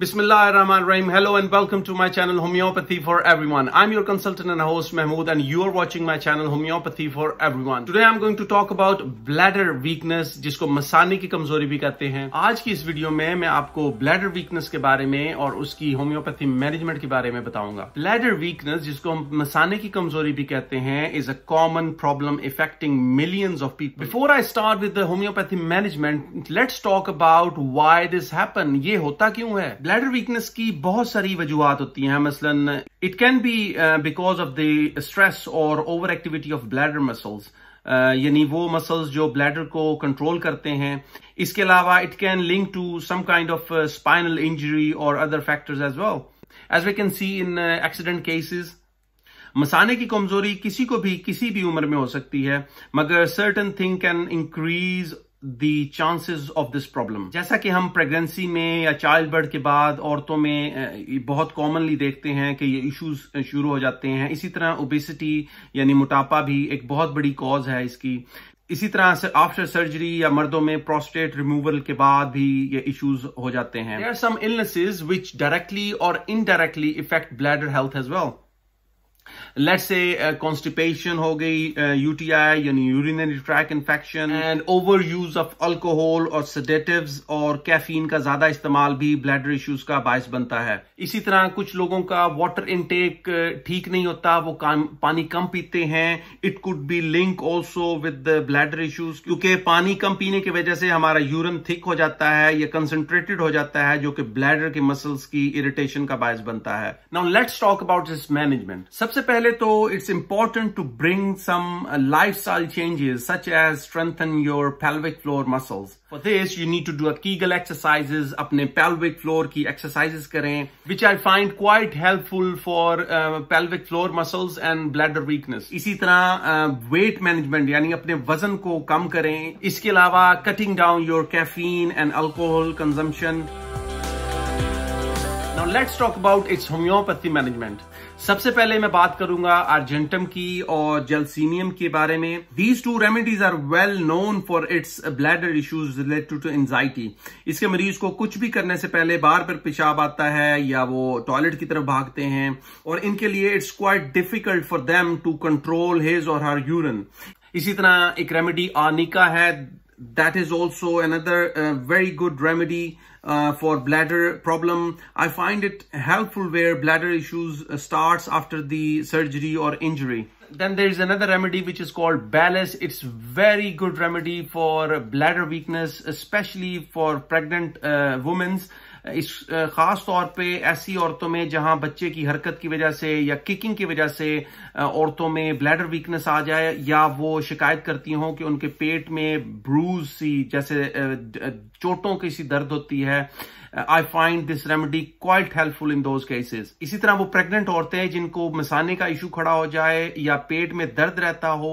Bismillahirrahmanirrahim. Hello and welcome to my channel Homeopathy for Everyone. I'm your consultant and host Mahmood and you are watching my channel Homeopathy for Everyone. Today I'm going to talk about bladder weakness जिसको मसाने की कमज़ोरी भी कहते हैं आज की इस video में मैं आपको ब्लैडर वीकनेस के बारे में और उसकी होम्योपैथी मैनेजमेंट के बारे में बताऊँगा ब्लैडर वीकनेस जिसको हम मसाने की कमज़ोरी भी कहते हैं is a common problem effecting millions of people before I start with homeopathy management let's talk about why this happen ये होता क्यों है ब्लैडर वीकनेस की बहुत सारी वजूहत होती हैं। मसलन it can be because of the stress और over activity of bladder muscles यानी वो मसल्स जो ब्लैडर को कंट्रोल करते हैं। इसके अलावा it can link to some kind of spinal injury और other factors as well as we can see in accident cases मसाने की कमज़ोरी किसी को भी, किसी भी उम्र में हो सकती है, मगर certain thing can increase the chances of this problem जैसा कि हम प्रेगनेंसी में या चाइल्ड बर्थ के बाद औरतों में बहुत कॉमनली देखते हैं कि ये इश्यूज़ शुरू हो जाते हैं। इसी तरह ओबेसिटी यानी मोटापा भी एक बहुत बड़ी कॉज है इसकी। इसी तरह से आफ्टर सर्जरी या मर्दों में प्रोस्टेट रिमूवल के बाद भी ये इश्यूज़ हो जाते हैं। There are some illnesses which directly or indirectly affect bladder health as well let's say constipation हो गई यूटीआई uh, यानी urinary tract infection and overuse of alcohol और सेडेटिव्स और कैफीन का ज़्यादा इस्तेमाल भी ब्लैडर इश्यूज़ का बायस बनता है। इसी तरह कुछ लोगों का वाटर इनटेक uh, ठीक नहीं होता वो पानी कम पीते हैं। It could be link also with bladder issues क्योंकि पानी कम पीने की वजह से हमारा यूरन थिक हो जाता है या कंसंट्रेटेड हो जाता है जो कि ब्लैडर के मसल्स की इरिटेशन का बायस बनता है। Now let's talk about this management सबसे पहले तो it's important to bring some lifestyle changes such as strengthen your pelvic floor muscles for this you need to do a kegel exercises अपने pelvic floor की exercises करें which I find quite helpful for pelvic floor muscles and bladder weakness इसी तरह wait uh, management यानी अपने वजन को कम करें इसके अलावा cutting down your caffeine and alcohol consumption Now let's talk about its homeopathy management. सबसे पहले मैं बात करूँगा अर्जेंटम की और जेलसीनियम के बारे में। These two remedies are well known for its bladder issues related to anxiety इसके मरीज़ को कुछ भी करने से पहले बार बार पेशाब आता है या वो टॉयलेट की तरफ़ भागते हैं और इनके लिए it's quite difficult for them to control his और हर यूरन इसी तरह एक रेमेडी आनिका है। That is another uh, very good remedy uh, for bladder problem i find it helpful where bladder issues uh, starts after the surgery or injury then there is another remedy which is called Balis. It's very good remedy for bladder weakness, especially for pregnant uh, women. इस खास तौर पे ऐसी औरतों में जहाँ बच्चे की हरकत की वजह से या किकिंग की वजह से औरतों में ब्लैडर वीकनेस आ जाए या वो शिकायत करती हों कि उनके पेट में ब्रूज सी जैसे चोटों की सी दर्द होती है I find this remedy quite helpful in those cases इसी तरह वो प्रेग्नेंट औरतें जिनको मसाने का इशू खड़ा हो जाए या पेट में दर्द रहता हो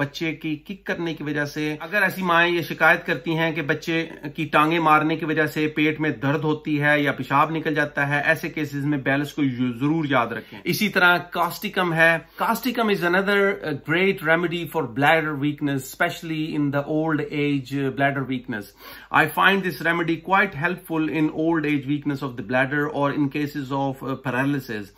बच्चे की किक करने की वजह से, अगर ऐसी माएँ ये शिकायत करती हैं कि बच्चे की टांगे मारने की वजह से पेट में दर्द होती है या पेशाब निकल जाता है, ऐसे केसेस में बैलेंस को ज़रूर याद रखें। इसी तरह कास्टिकम है। Causticum is another great remedy for bladder weakness specially in the old age bladder weakness I find this remedy quite helpful in old age weakness of the bladder और in cases of paralysis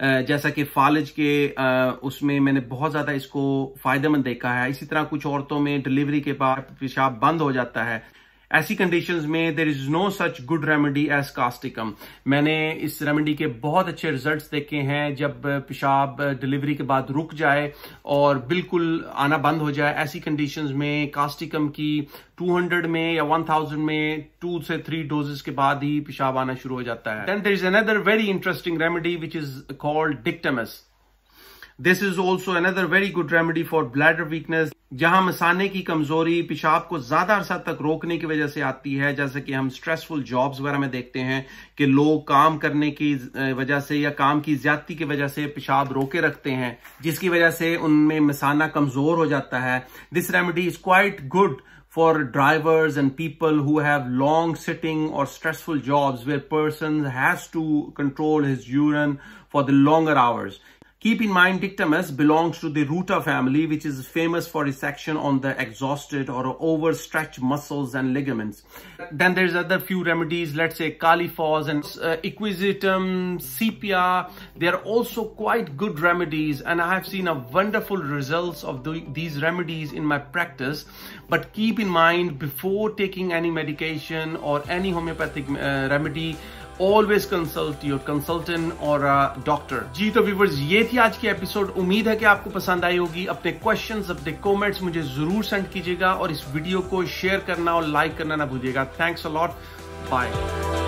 जैसा कि फालिज के uh, उसमें मैंने बहुत ज़्यादा इसको फ़ायदेमंद देखा है। इसी तरह कुछ औरतों में डिलीवरी के बाद पेशाब बंद हो जाता है। ऐसी कंडीशंस में there is no such good remedy as causticum मैंने इस रेमेडी के बहुत अच्छे रिजल्ट्स देखे हैं जब पेशाब डिलीवरी के बाद रुक जाए और बिल्कुल आना बंद हो जाए। ऐसी कंडीशंस में कास्टिकम की 200 में या 1000 में टू से थ्री डोजेस के बाद ही पेशाब आना शुरू हो जाता है। Then there is another very interesting remedy which is called dictamnus this is also another very good remedy for bladder weakness जहाँ मसाने की कमज़ोरी पेशाब को ज़्यादा अरसा तक रोकने की वजह से आती है, जैसे कि हम स्ट्रेसफुल जॉब्स वगैरह में देखते हैं कि लोग काम करने की वजह से या काम की ज्यादती की वजह से पेशाब रोके रखते हैं, जिसकी वजह से उनमें मसाना कमज़ोर हो जाता है। This remedy is quite good for drivers and people who have long sitting or stressful jobs where person has to control his urine for the longer hours Keep in mind, dictamus belongs to the ruta family, which is famous for its action on the exhausted or overstretched muscles and ligaments. Then there's other few remedies, let's say Califos and uh, Equisetum, Sepia. They're also quite good remedies and I have seen a wonderful results of the, these remedies in my practice. But keep in mind, before taking any medication or any homeopathic uh, remedy, always consult your consultant or doctor ji तो viewers ये थी आज की episode उम्मीद है कि आपको पसंद आई होगी. अपने क्वेश्चन अपने कॉमेंट्स मुझे ज़रूर सेंड कीजिएगा और इस वीडियो को शेयर करना और लाइक करना ना भूलिएगा. Thanks a lot lot bye